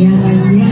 jalannya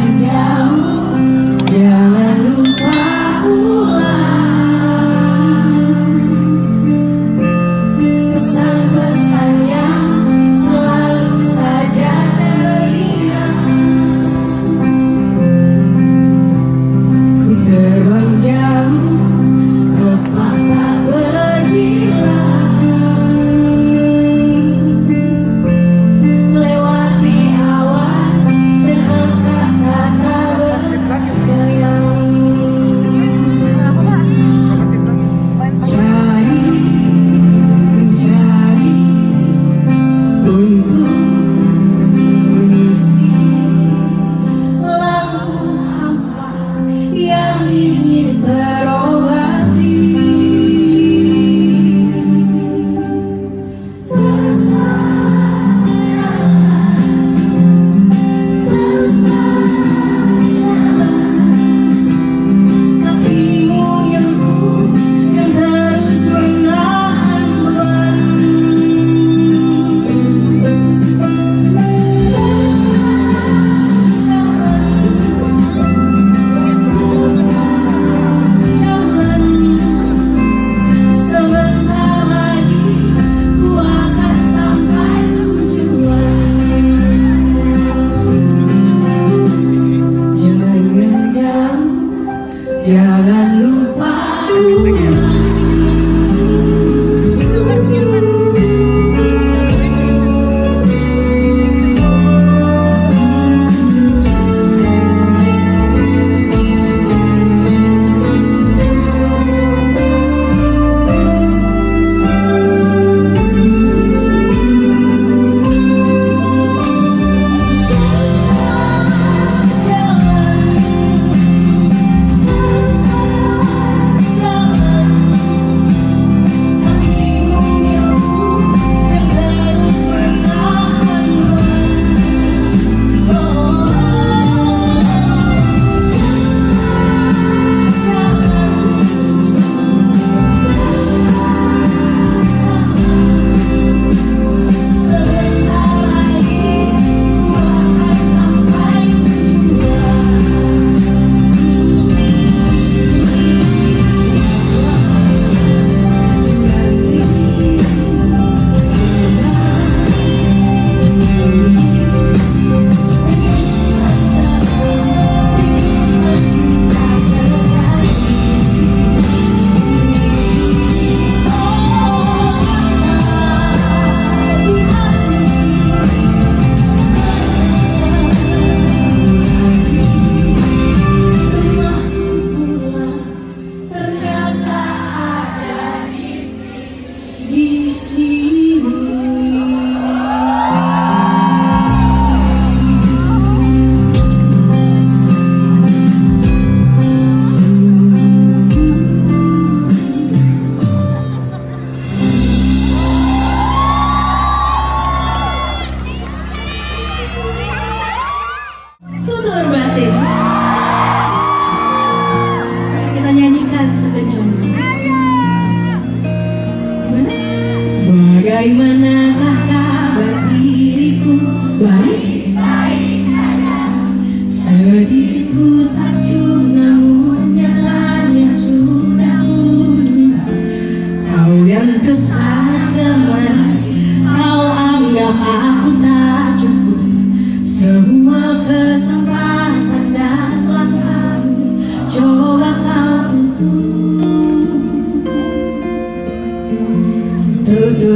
when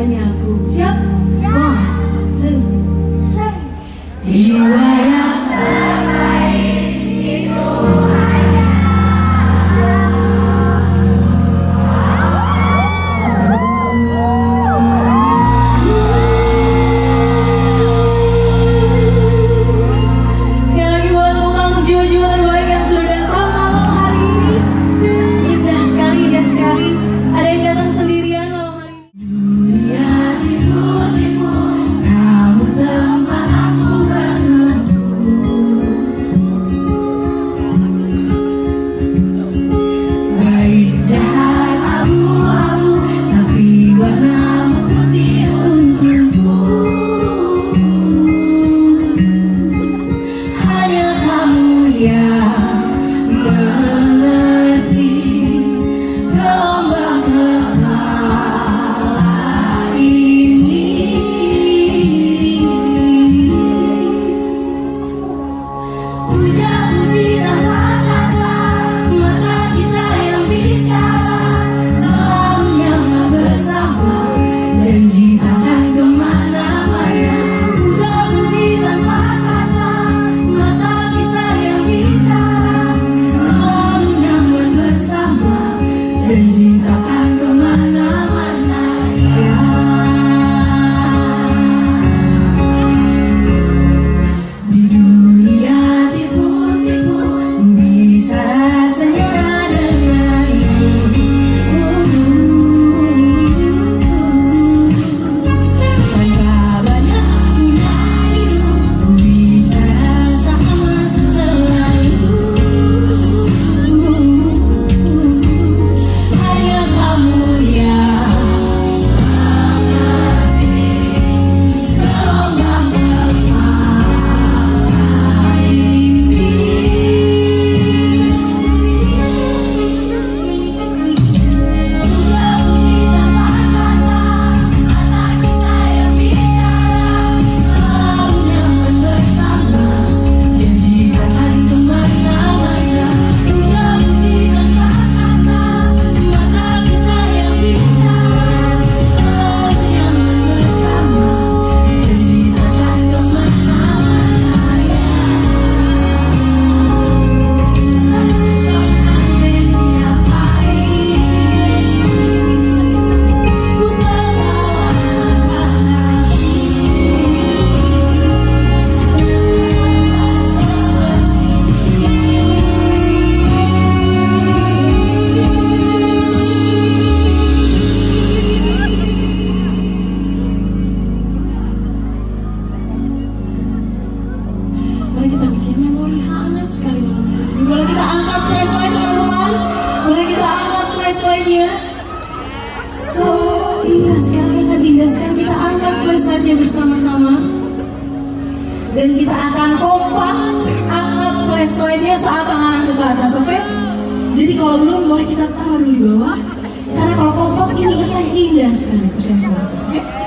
hanya aku. Siapa musiknya bersama-sama dan kita akan kompak angkat flashlightnya saat tangan aku ke atas, oke? Jadi kalau belum boleh kita taruh di bawah karena kalau kompak ini akan indah sekali oke?